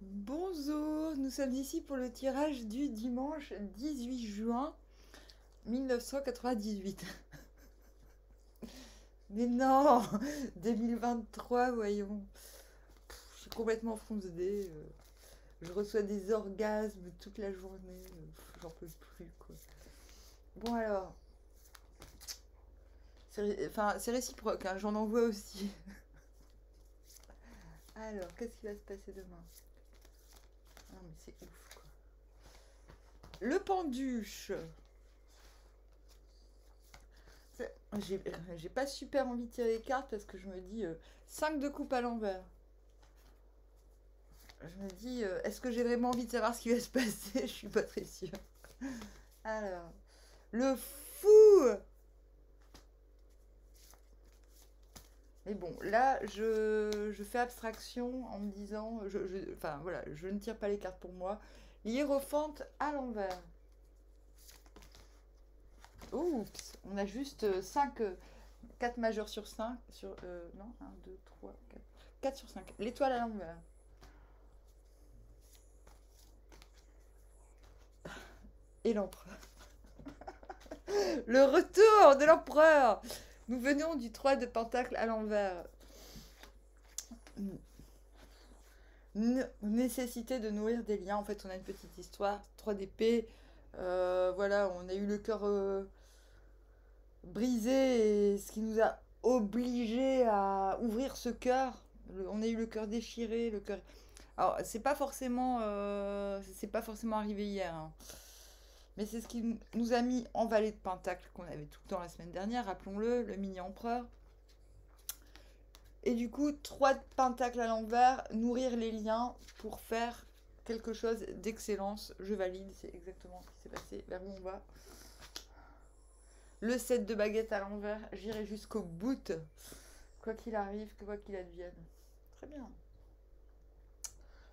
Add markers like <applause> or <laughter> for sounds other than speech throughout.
Bonjour, nous sommes ici pour le tirage du dimanche 18 juin 1998. <laughs> Mais non 2023, voyons. Je suis complètement foncée. euh, Je reçois des orgasmes toute la journée. euh, J'en peux plus, quoi. Bon, alors. Enfin, c'est réciproque, hein, j'en envoie aussi. <laughs> Alors, qu'est-ce qui va se passer demain? C'est ouf, quoi. Le penduche. <laughs> J'ai pas super envie de tirer les cartes parce que je me dis 5 de coupe à l'envers. Je me dis, euh, est-ce que j'ai vraiment envie de savoir ce qui va se passer? <laughs> Je suis pas très sûre. Alors, le fou Mais bon, là, je, fais abstraction en me disant, enfin voilà, je ne tire pas les cartes pour moi. L'hiérophante à l'envers. Oups, on a juste 5, 4 majeurs sur 5, sur, euh, non, 1, 2, 3, 4, 4 sur 5. L'étoile à l'envers. Et l'empereur. <laughs> Le retour de l'empereur. Nous venons du 3 de pentacle à l'envers. Nécessité de nourrir des liens. En fait, on a une petite histoire. 3 d'épée. Euh, voilà, on a eu le cœur euh, brisé et ce qui nous a obligé à ouvrir ce cœur. On a eu le cœur déchiré, le cœur. Alors, c'est pas forcément, euh, c'est pas forcément arrivé hier. hein. Mais c'est ce qui nous a mis en vallée de Pentacle qu'on avait tout le temps la semaine dernière, rappelons-le, le mini-empereur. Et du coup, trois de Pentacle à l'envers, nourrir les liens pour faire quelque chose d'excellence. Je valide, c'est exactement ce qui s'est passé, vers où on va. Le 7 de baguette à l'envers, j'irai jusqu'au bout, quoi qu'il arrive, quoi qu'il advienne. Très bien.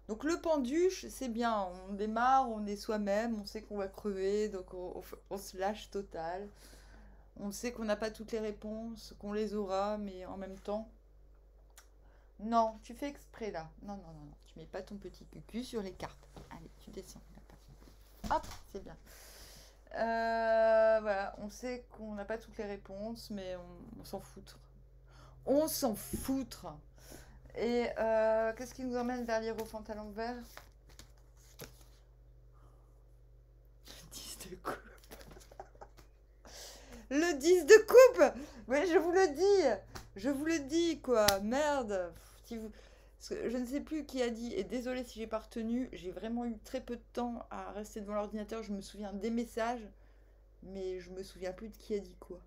Donc le penduche, c'est bien, on démarre, on est soi-même, on sait qu'on va crever, donc on, se lâche total. On sait qu'on n'a pas toutes les réponses, qu'on les aura, mais en même temps... Non, tu fais exprès là. Non, non, non, non. Tu mets pas ton petit cucu sur les cartes. Allez, tu descends. Hop, c'est bien. Euh, voilà, on sait qu'on n'a pas toutes les réponses, mais on s'en foutre. On s'en foutre. Et euh, qu'est-ce qui nous emmène vers l'hiérophante à l'envers Le 10 de coupe. <laughs> Le 10 de coupe Oui, je vous le dis Je vous le dis, quoi Merde Si vous- je ne sais plus qui a dit, et désolé si j'ai pas retenu, j'ai vraiment eu très peu de temps à rester devant l'ordinateur, je me souviens des messages, mais je me souviens plus de qui a dit quoi.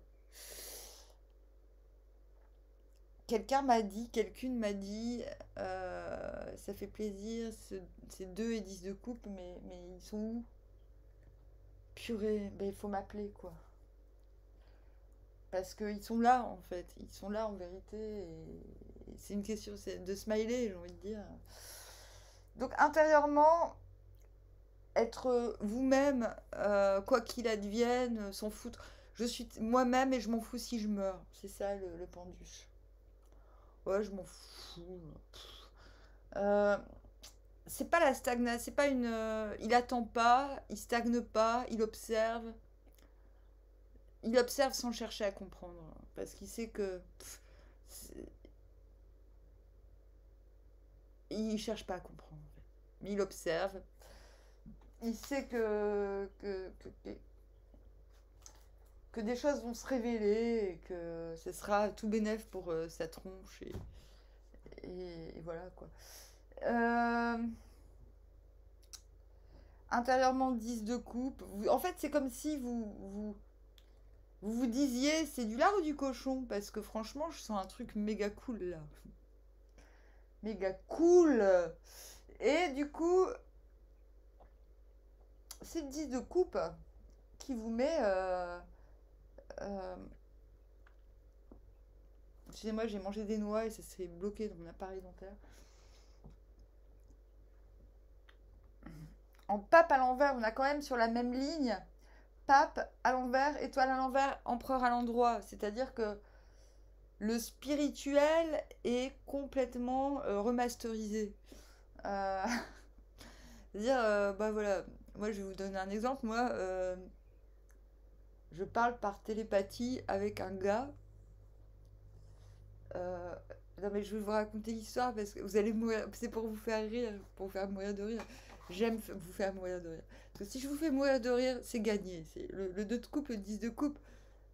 Quelqu'un m'a dit, quelqu'une m'a dit, euh, ça fait plaisir, ce- c'est 2 et 10 de coupe, mais, ils sont où? Purée, ben il faut m'appeler quoi. Parce qu'ils sont là en fait, ils sont là en vérité, c'est une question de smiler, j'ai envie de dire. Donc intérieurement, être vous-même, euh, quoi qu'il advienne, s'en foutre. Je suis moi-même et je m'en fous si je meurs. C'est ça le, le penduche. Ouais, je m'en fous. Euh, c'est pas la stagnation, c'est pas une. euh, il attend pas, il stagne pas, il observe. Il observe sans chercher à comprendre. Parce qu'il sait que. il cherche pas à comprendre. Mais il observe. Il sait que, que, que- des choses vont se révéler et que ce sera tout bénef pour euh, sa tronche et, voilà quoi. Euh, intérieurement 10 de coupe. Vous- en fait, c'est comme si vous vous, vous disiez c'est du lard ou du cochon? Parce que franchement, je sens un truc méga cool là. Méga cool. Et du coup, c'est le 10 de coupe qui vous met euh, euh, Excusez-moi, j'ai mangé des noix et ça s'est bloqué dans mon appareil dentaire. En pape à l'envers, on a quand même sur la même ligne pape à l'envers, étoile à l'envers, empereur à l'endroit. C'est-à-dire que le spirituel est complètement euh, remasterisé. Euh, <laughs> C'est-à-dire, euh, bah voilà, moi je vais vous donner un exemple. Moi, euh, je parle par télépathie avec un gars. Euh, non mais je vais vous raconter l'histoire parce que vous allez mourir. C'est pour vous faire rire, pour vous faire mourir de rire. J'aime vous faire mourir de rire. Parce que si je vous fais mourir de rire, c'est gagné. C'est le, le 2 de coupe, le 10 de coupe.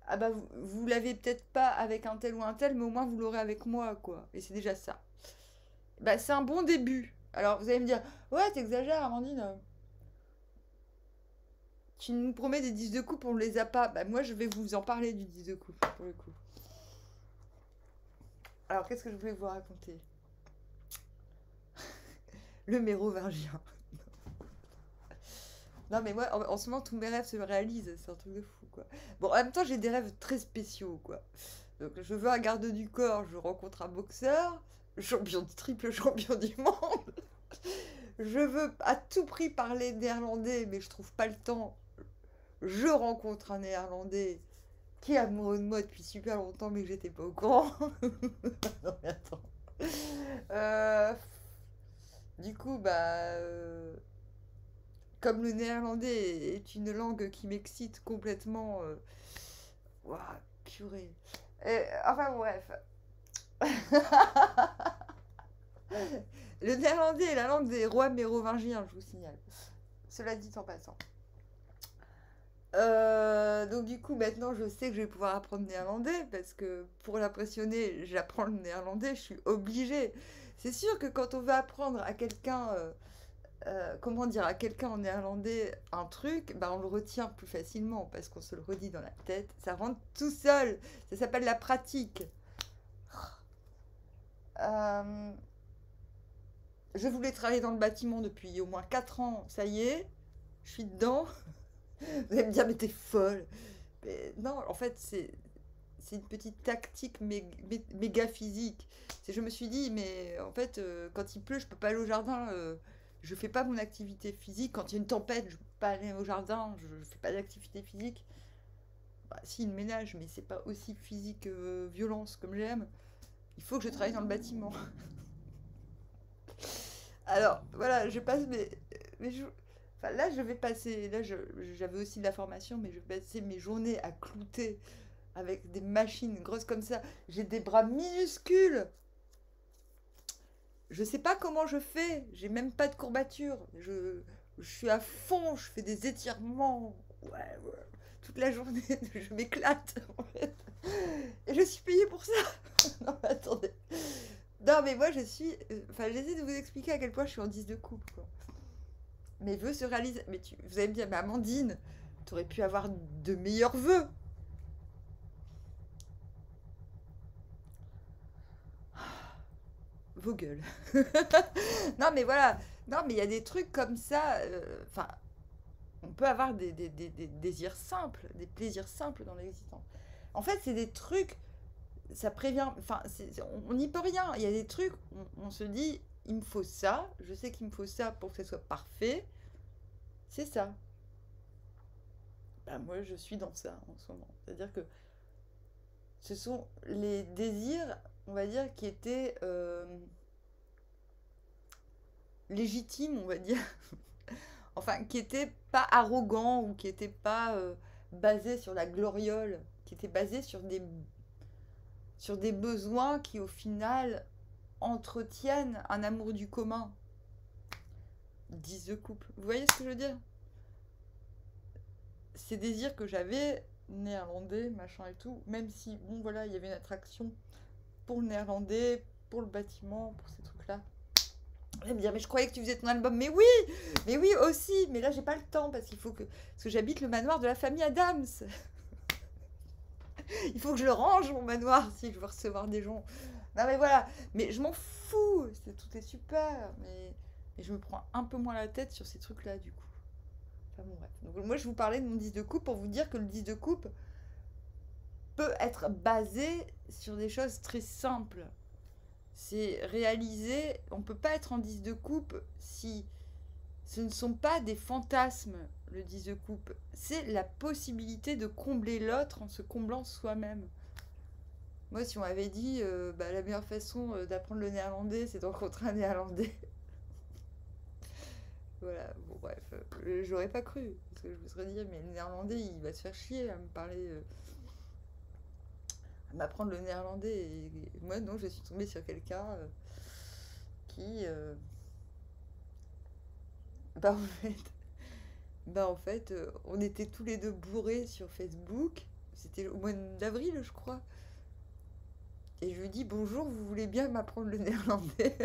Ah bah vous, vous l'avez peut-être pas avec un tel ou un tel, mais au moins vous l'aurez avec moi, quoi. Et c'est déjà ça. Bah c'est un bon début. Alors vous allez me dire, ouais, t'exagères, Amandine. Nous promets des 10 de coupe, on les a pas. Bah moi je vais vous en parler du 10 de coupe, pour le coup. Alors qu'est-ce que je voulais vous raconter? <laughs> Le mérovingien. <laughs> Non, mais moi, en, ce moment, tous mes rêves se réalisent. C'est un truc de fou, quoi. Bon, en même temps, j'ai des rêves très spéciaux, quoi. Donc, je veux un garde du corps, je rencontre un boxeur, champion, triple champion du monde. <laughs> je veux à tout prix parler néerlandais, mais je trouve pas le temps. Je rencontre un néerlandais qui est amoureux de moi depuis super longtemps, mais que j'étais pas au courant. <laughs> non, mais attends. Euh, du coup, bah. Euh, comme le néerlandais est une langue qui m'excite complètement. Euh... Purée. Enfin, bref. <laughs> le néerlandais est la langue des rois mérovingiens, je vous signale. Cela dit en passant. Euh, donc du coup maintenant je sais que je vais pouvoir apprendre néerlandais parce que pour l'impressionner j'apprends le néerlandais, je suis obligée. C'est sûr que quand on veut apprendre à quelqu'un euh, euh, comment dire à quelqu'un en néerlandais un truc, bah on le retient plus facilement parce qu'on se le redit dans la tête. Ça rentre tout seul. Ça s'appelle la pratique. Je voulais travailler dans le bâtiment depuis au moins 4 ans. Ça y est, je suis dedans. Vous allez me dire, mais t'es folle. Mais non, en fait, c'est c'est une petite tactique méga physique. Je me suis dit, mais en fait, euh, quand il pleut, je peux pas aller au jardin. Euh, je fais pas mon activité physique. Quand il y a une tempête, je peux pas aller au jardin. Je, fais pas d'activité physique. Bah, si, une ménage, mais c'est pas aussi physique euh, violence comme j'aime. Il faut que je travaille dans le bâtiment. <laughs> Alors, voilà, je passe mes, mes Là, je vais passer. Là, j'avais aussi de la formation, mais je vais passer mes journées à clouter avec des machines grosses comme ça. J'ai des bras minuscules. Je sais pas comment je fais. J'ai même pas de courbature. Je, suis à fond. Je fais des étirements. Ouais. Toute la journée, <laughs> je m'éclate. En fait. Et je suis payée pour ça. <laughs> non, mais attendez. Non, mais moi, je suis. Enfin, j'essaie de vous expliquer à quel point je suis en 10 de coupe. Quoi. Mes vœux se réalisent. Mais tu... vous allez me dire, mais Amandine, tu aurais pu avoir de meilleurs vœux. <sighs> vos gueules. <laughs> non, mais voilà. Non, mais il y a des trucs comme ça. euh, Enfin, on peut avoir des, désirs simples, des plaisirs simples dans l'existence. En fait, c'est des trucs. Ça prévient. Enfin, on n'y peut rien. Il y a des trucs. On se dit, il me faut ça. Je sais qu'il me faut ça pour que ce soit parfait. C'est ça. Ben, moi, je suis dans ça en ce moment. C'est-à-dire que ce sont les désirs, on va dire, qui étaient euh, légitimes, on va dire. <laughs> enfin, qui étaient pas arrogants ou qui étaient pas euh, basés sur la gloriole, qui étaient basés sur des, sur des besoins qui, au final, entretiennent un amour du commun. 10 de couple. Vous voyez ce que je veux dire? Ces désirs que j'avais, néerlandais, machin et tout, même si, bon voilà, il y avait une attraction pour le néerlandais, pour le bâtiment, pour ces trucs-là. Elle me dire, mais je croyais que tu faisais ton album. Mais oui, mais oui aussi, mais là j'ai pas le temps parce qu'il faut que. Parce que j'habite le manoir de la famille Adams. <laughs> Il faut que je le range mon manoir si je veux recevoir des gens. Non mais voilà, mais je m'en fous, c'est tout est super, mais, je me prends un peu moins la tête sur ces trucs-là du coup. Enfin bon bref. Donc moi je vous parlais de mon 10 de coupe pour vous dire que le 10 de coupe peut être basé sur des choses très simples. C'est réaliser, on peut pas être en 10 de coupe si ce ne sont pas des fantasmes, le 10 de coupe. C'est la possibilité de combler l'autre en se comblant soi-même. Moi, si on m'avait dit, euh, bah, la meilleure façon euh, d'apprendre le néerlandais, c'est de rencontrer un néerlandais. <laughs> Voilà, bon, bref, euh, j'aurais pas cru. Parce que je me serais dit, mais le néerlandais, il va se faire chier à me parler. à m'apprendre le néerlandais. Moi, non, je suis tombée sur quelqu'un qui. <laughs> bah, en fait. Bah, en fait, on était tous les deux bourrés sur Facebook. C'était au mois d'avril, je crois. Et je lui dis bonjour, vous voulez bien m'apprendre le néerlandais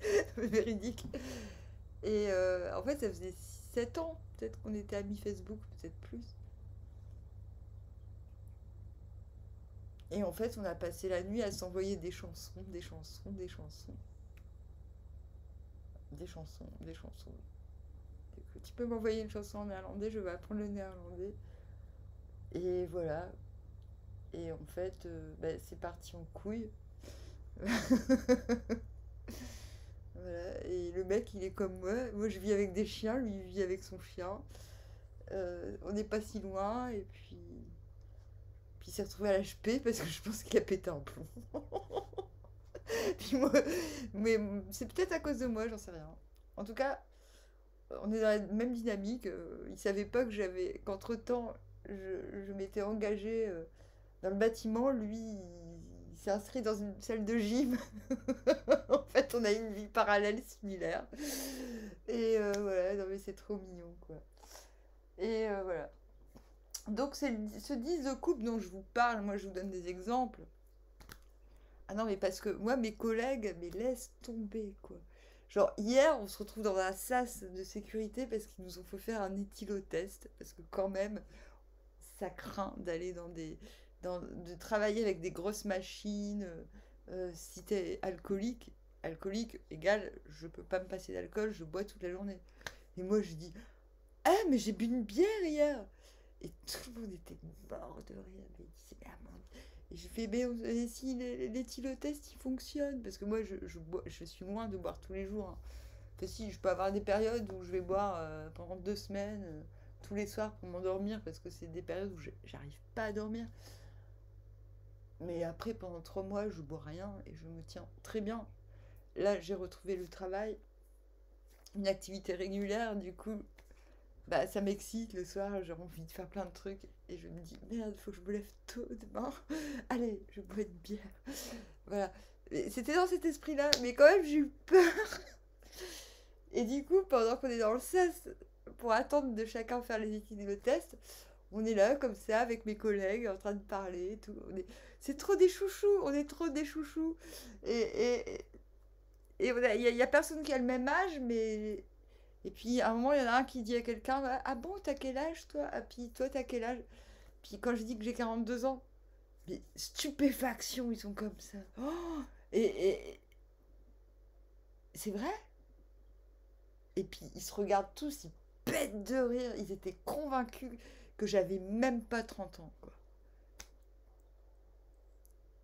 <laughs> Véridique. Et euh, en fait, ça faisait 7 ans, peut-être qu'on était amis Facebook, peut-être plus. Et en fait, on a passé la nuit à s'envoyer des chansons, des chansons, des chansons. Des chansons, des chansons. Tu peux m'envoyer une chanson en néerlandais, je vais apprendre le néerlandais. Et voilà. Et en fait, euh, bah, c'est parti en couille. <laughs> Voilà. Et le mec, il est comme moi. Moi, je vis avec des chiens, lui, il vit avec son chien. Euh, on n'est pas si loin. Et puis, puis il s'est retrouvé à l'HP parce que je pense qu'il a pété un plomb. <laughs> mais c'est peut-être à cause de moi, j'en sais rien. En tout cas, on est dans la même dynamique. euh, Il savait pas que j'avais, qu'entre-temps, je, m'étais engagée euh, dans le bâtiment. Lui, il, s'est inscrit dans une salle de gym. <laughs> en fait, on a une vie parallèle similaire. Et euh, voilà, non mais c'est trop mignon, quoi. Et euh, voilà. Donc, c'est ce 10 de couple dont je vous parle, moi, je vous donne des exemples. Ah non, mais parce que moi, mes collègues, mais laisse tomber, quoi. Genre, hier, on se retrouve dans un sas de sécurité parce qu'ils nous ont fait faire un éthylotest. Parce que, quand même, ça craint d'aller dans des. Dans, de travailler avec des grosses machines. euh, euh, si t'es alcoolique, alcoolique égale, je peux pas me passer d'alcool, je bois toute la journée. Et moi, je dis Ah, mais j'ai bu une bière hier Et tout le monde était mort de rire. Mais disait, Mais Amandine, et je fais, mais on- et si les- l'éthylotest il fonctionne Parce que moi je, bois- je suis loin de boire tous les jours. hein. Enfin, si, je peux avoir des périodes où je vais boire euh, pendant deux semaines, euh, tous les soirs pour m'endormir, parce que c'est des périodes où j'arrive pas à dormir. Mais après, pendant trois mois, je bois rien et je me tiens très bien. Là, j'ai retrouvé le travail, une activité régulière, du coup, bah, ça m'excite le soir, j'ai envie de faire plein de trucs et je me dis merde, faut que je me lève tôt demain. <laughs> Allez, je bois une bière. Voilà. C'était dans cet esprit-là, mais quand même j'ai eu peur. <laughs> Et du coup, pendant qu'on est dans le sas, pour attendre de chacun faire les études le test, on est là comme ça avec mes collègues en train de parler. et Tout. On est... C'est trop des chouchous, on est trop des chouchous. Et, et, et il n'y a, personne qui a le même âge, mais et puis à un moment, il y en a un qui dit à quelqu'un Ah bon, t'as quel âge toi? Ah, puis toi, t'as quel âge Puis quand je dis que j'ai 42 ans, mais stupéfaction, ils sont comme ça. Oh et, et- c'est vrai? Et puis ils se regardent tous, de rire, ils étaient convaincus que j'avais même pas 30 ans.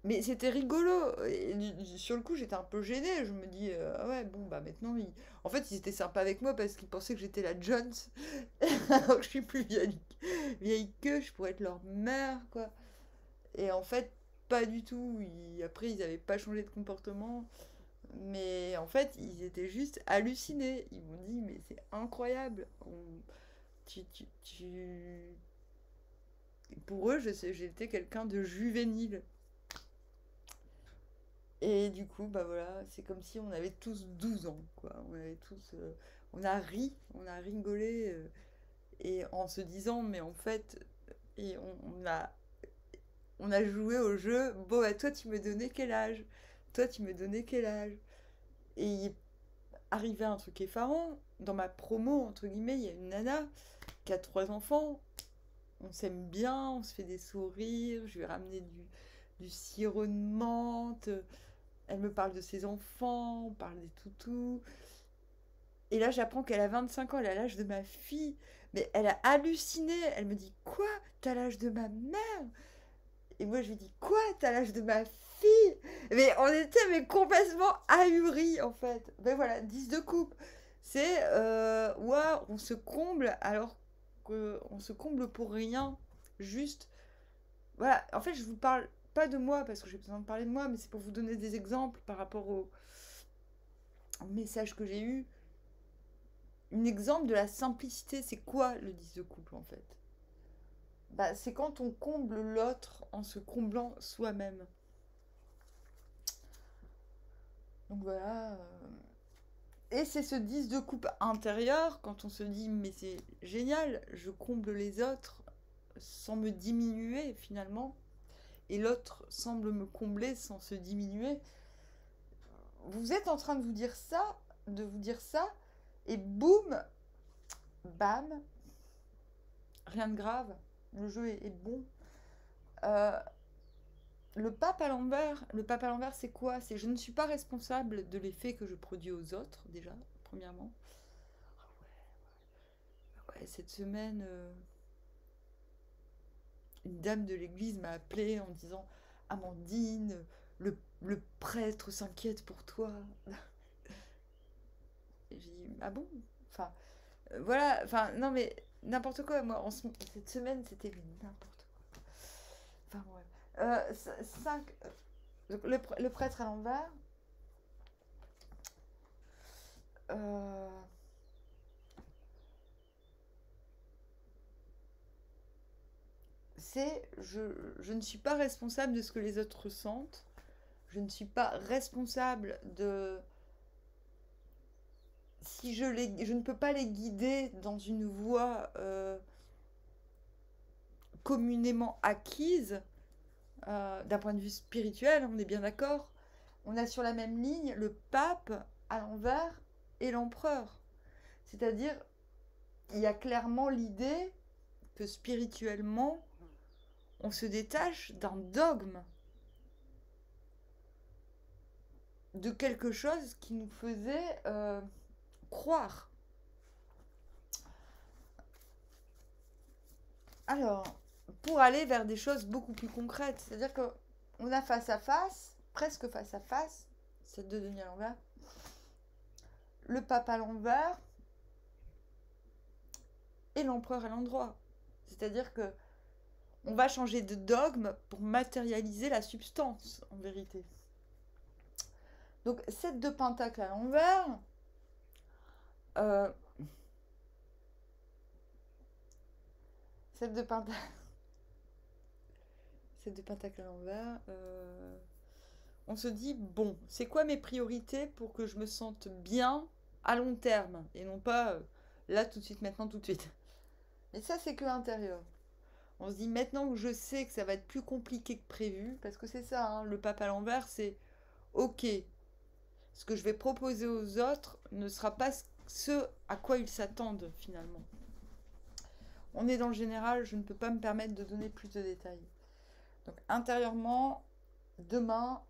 Mais c'était rigolo. Et sur le coup, j'étais un peu gênée. Je me dis, euh, ah ouais, bon, bah maintenant, ils... en fait, ils étaient sympas avec moi parce qu'ils pensaient que j'étais la Jones. <laughs> Alors que je suis plus vieille, vieille qu'eux, je pourrais être leur mère, quoi. Et en fait, pas du tout. Ils- Après, ils n'avaient pas changé de comportement. Mais en fait, ils étaient juste hallucinés. Ils m'ont dit, mais c'est incroyable. Tu, tu, tu- Pour eux, j'étais quelqu'un de juvénile. Et du coup, bah voilà, c'est comme si on avait tous 12 ans. On avait tous... euh, a ri, on a rigolé. euh, et en se disant, mais en fait... Et on, a... On a joué au jeu, bon, bah toi, tu me donnais quel âge? Toi, tu me donnais quel âge? Et il arrivé un truc effarant. Dans ma promo, entre guillemets, il y a une nana qui a trois enfants. On s'aime bien, on se fait des sourires. Je lui ai ramené du, du de menthe. Elle me parle de ses enfants, on parle des toutous. Et là, j'apprends qu'elle a 25 ans, elle a l'âge de ma fille. Mais elle a halluciné. Elle me dit Quoi? T'as l'âge de ma mère? Et moi, je lui dis Quoi? T'as l'âge de ma fille Mais on était mais complètement ahuris, en fait. Ben voilà, 10 de coupe. C'est euh, ouais, on se comble alors qu'on se comble pour rien. Juste. Voilà, en fait, je vous parle pas de moi parce que j'ai besoin de parler de moi, mais c'est pour vous donner des exemples par rapport au, message que j'ai eu, un exemple de la simplicité. C'est quoi le 10 de couple en fait? Bah, C'est quand on comble l'autre en se comblant soi-même. Donc voilà. Euh, et c'est ce 10 de coupe intérieur, quand on se dit, mais c'est génial, je comble les autres sans me diminuer finalement, et l'autre semble me combler sans se diminuer. Vous êtes en train de vous dire ça, de vous dire ça, et boum, bam, rien de grave, le jeu est, bon. Euh, le pape à l'envers, le pape à l'envers, c'est quoi? C'est je ne suis pas responsable de l'effet que je produis aux autres, déjà, premièrement. Ah ouais, cette semaine, euh, une dame de l'église m'a appelé en disant Amandine, le, prêtre s'inquiète pour toi. <laughs> J'ai dit Ah bon? Enfin, euh, voilà, enfin, non mais n'importe quoi, moi, cette semaine, c'était n'importe quoi. Enfin, ouais. 5. Euh, le, prêtre à l'envers. Euh, c'est je, je, ne suis pas responsable de ce que les autres ressentent. Je ne suis pas responsable de si je les je ne peux pas les guider dans une voie euh, communément acquise euh, d'un point de vue spirituel, on est bien d'accord. On a sur la même ligne le pape à l'envers et l'empereur. C'est-à-dire, il y a clairement l'idée que spirituellement, on se détache d'un dogme, de quelque chose qui nous faisait euh, croire. Alors, pour aller vers des choses beaucoup plus concrètes. C'est-à-dire qu'on a face à face, presque face à face, cette deux demi à l'envers, le pape à l'envers et l'empereur à l'endroit. C'est-à-dire que on va changer de dogme pour matérialiser la substance, en vérité. Donc, cette deux pentacles à l'envers, euh, cette deux pentacles de pentacle à l'envers. Euh, on se dit, bon, c'est quoi mes priorités pour que je me sente bien à long terme et non pas euh, là tout de suite, maintenant, tout de suite? Mais ça, c'est que l'intérieur. On se dit maintenant que je sais que ça va être plus compliqué que prévu, parce que c'est ça, hein, le pape à l'envers, c'est ok, ce que je vais proposer aux autres ne sera pas ce à quoi ils s'attendent finalement. On est dans le général, je ne peux pas me permettre de donner plus de détails. Donc intérieurement, demain,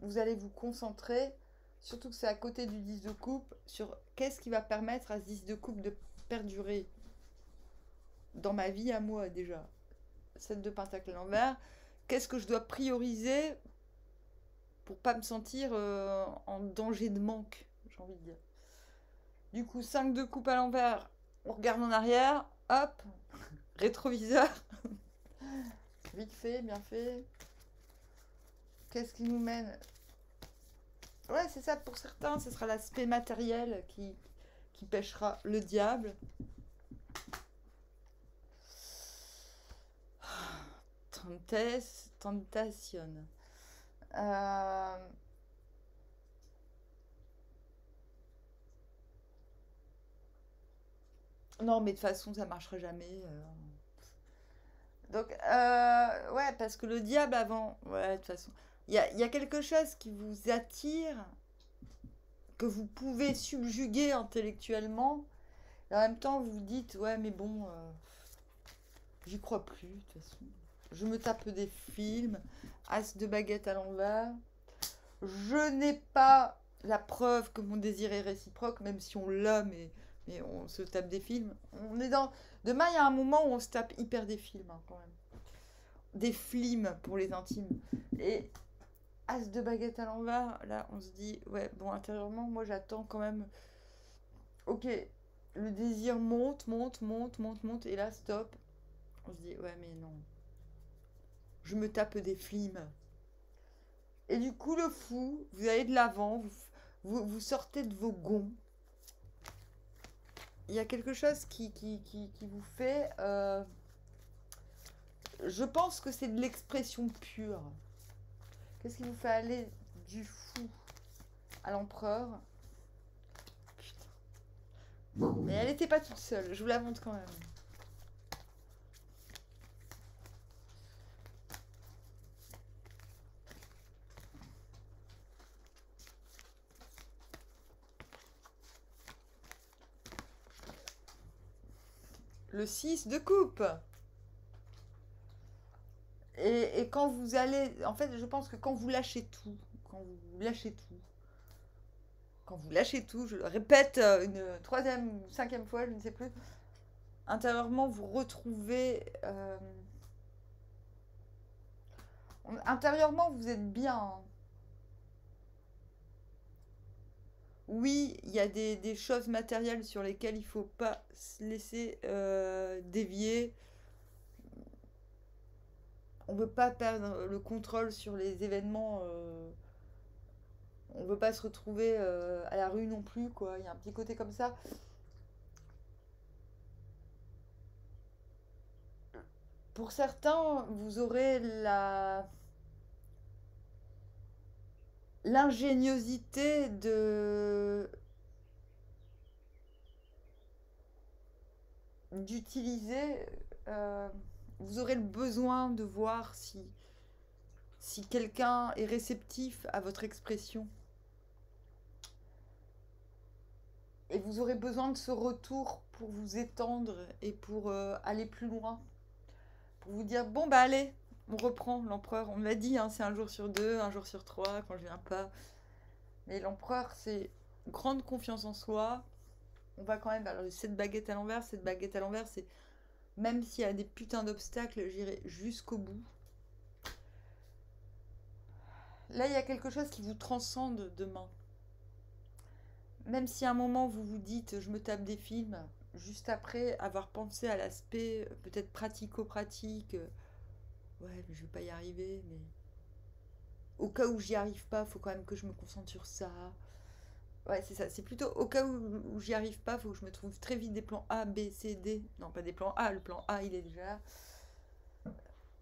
vous allez vous concentrer, surtout que c'est à côté du 10 de coupe, sur qu'est-ce qui va permettre à ce 10 de coupe de perdurer dans ma vie à moi déjà. Cette de pentacle à l'envers. Qu'est-ce que je dois prioriser pour pas me sentir euh, en danger de manque, j'ai envie de dire. Du coup, 5 de coupe à l'envers, on regarde en arrière, hop, <laughs> rétroviseur. Vite fait, bien fait. Qu'est-ce qui nous mène? Ouais, c'est ça. Pour certains, ce sera l'aspect matériel qui, qui pêchera le diable. <sighs> Tentes, tentation. Euh, non, mais de toute façon, ça marchera jamais. Euh. Donc, euh, ouais, parce que le diable avant, ouais, de toute façon, il y a, quelque chose qui vous attire, que vous pouvez subjuguer intellectuellement, et en même temps, vous vous dites, ouais, mais bon, euh, j'y crois plus, de toute façon. Je me tape des films, as de baguette à l'envers. Je n'ai pas la preuve que mon désir est réciproque, même si on l'a, mais on se tape des films. On est dans. Demain, il y a un moment où on se tape hyper des films, hein, quand même. Des films pour les intimes. Et As de baguette à l'envers, là, on se dit, ouais, bon, intérieurement, moi, j'attends quand même. Ok, le désir monte, monte, monte, monte, monte, et là, stop. On se dit, ouais, mais non. Je me tape des films. Et du coup, le fou, vous allez de l'avant, vous sortez de vos gonds. Il y a quelque chose qui, qui, qui, qui vous fait... euh, je pense que c'est de l'expression pure. Qu'est-ce qui vous fait aller du fou à l'empereur? Putain. Mais elle n'était pas toute seule, je vous la montre quand même. Le 6 de coupe. Et, quand vous allez... En fait, je pense que quand vous lâchez tout, quand vous lâchez tout, quand vous lâchez tout, je le répète euh, une troisième ou cinquième fois, je ne sais plus, intérieurement, vous retrouvez... euh, Intérieurement, vous êtes bien. hein. Oui, il y a des, des choses matérielles sur lesquelles il faut pas se laisser euh, dévier. On veut pas perdre le contrôle sur les événements. euh, on veut pas se retrouver euh, à la rue non plus, quoi. Il y a un petit côté comme ça. Pour certains, vous aurez la l'ingéniosité de d'utiliser. euh, vous aurez le besoin de voir si si quelqu'un est réceptif à votre expression. Et vous aurez besoin de ce retour pour vous étendre et pour euh, aller plus loin. Pour vous dire, bon bah allez, on reprend l'empereur. On m'a dit, hein, c'est un jour sur deux, un jour sur trois, quand je viens pas. Mais l'empereur, c'est grande confiance en soi. On va quand même, alors cette baguette à l'envers, cette baguette à l'envers, c'est même s'il y a des putains d'obstacles, j'irai jusqu'au bout. Là, il y a quelque chose qui vous transcende demain. Même si à un moment vous vous dites je me tape des films, juste après avoir pensé à l'aspect euh, peut-être pratico-pratique, euh, ouais, mais je vais pas y arriver, mais au cas où j'y arrive pas, faut quand même que je me concentre sur ça. Ouais, c'est ça, c'est plutôt au cas où, j'y arrive pas, faut que je me trouve très vite des plans A, B, C, D. Non, pas des plans A, le plan A il est déjà là.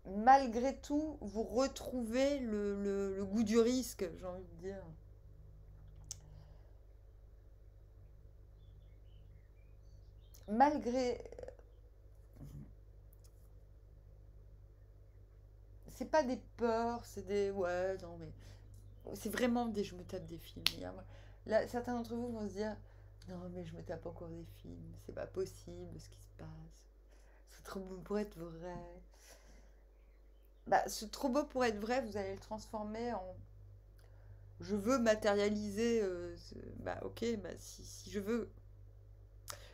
Malgré tout, vous retrouvez le goût du risque, j'ai envie de dire. Malgré c'est pas des peurs, c'est des ouais, non mais c'est vraiment des je me tape des films. Là, certains d'entre vous vont se dire non mais je me tape encore des films, c'est pas possible ce qui se passe. C'est trop beau pour être vrai. Bah, ce trop beau pour être vrai, vous allez le transformer en je veux matérialiser. euh, Bah ok, bah si, si je veux,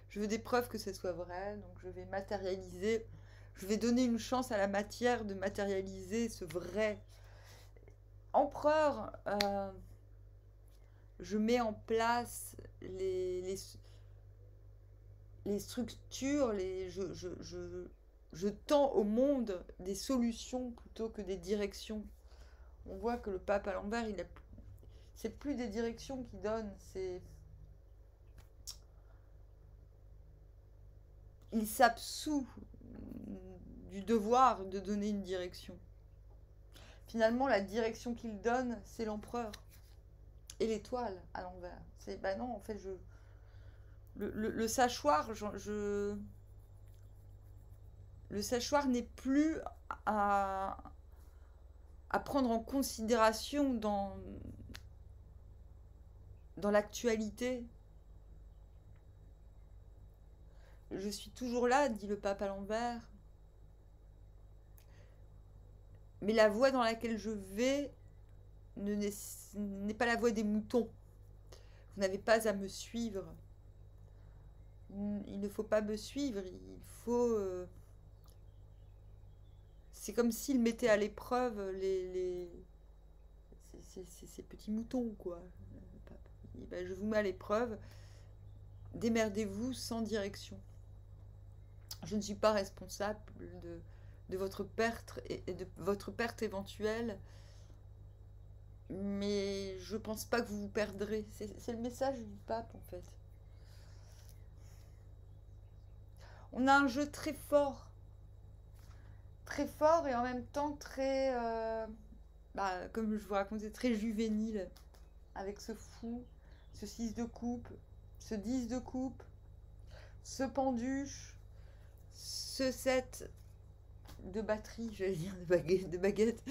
je veux des preuves que ce soit vrai, donc je vais matérialiser je vais donner une chance à la matière de matérialiser ce vrai. Empereur, euh, je mets en place les, structures, je, tends au monde des solutions plutôt que des directions. On voit que le pape à l'envers, il a, c'est plus des directions qu'il donne, il s'absout du devoir de donner une direction. Finalement, la direction qu'il donne, c'est l'empereur et l'étoile à l'envers. C'est bah non, en fait, je le, le, sachoir, je- le sachoir n'est plus à à prendre en considération dans dans l'actualité. Je suis toujours là, dit le pape à l'envers. Mais la voie dans laquelle je vais ne n'est pas la voie des moutons. Vous n'avez pas à me suivre. Il ne faut pas me suivre. Il faut. euh, C'est comme s'il mettait à l'épreuve les, les... ces- petits moutons, quoi. Dit, ben, je vous mets à l'épreuve. Démerdez-vous sans direction. Je ne suis pas responsable de, de votre perte et de votre perte éventuelle, Mais je pense pas que vous vous perdrez. C'est le message du pape en fait. On a un jeu très fort. Très fort et en même temps très... Euh, bah, comme je vous racontais, très juvénile. Avec ce fou, ce 6 de coupe, ce 10 de coupe, ce penduche, ce 7 de batterie, <laughs> j'allais dire de baguette, de baguette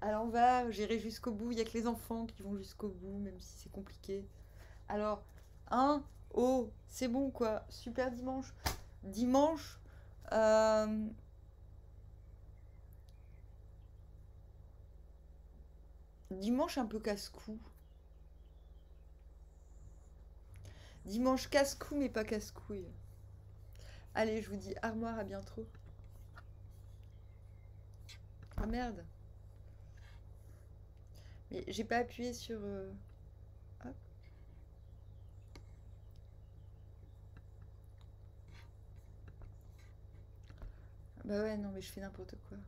à l'envers, j'irai jusqu'au bout. Il n'y a que les enfants qui vont jusqu'au bout, même si c'est compliqué. Alors, un, oh, c'est bon quoi, super dimanche. Dimanche, euh, dimanche un peu casse-cou. Dimanche casse-cou, mais pas casse-couille. Allez, je vous dis armoire, à bientôt. Ah merde. Mais j'ai pas appuyé sur... Euh, bah ouais, non, mais je fais n'importe quoi.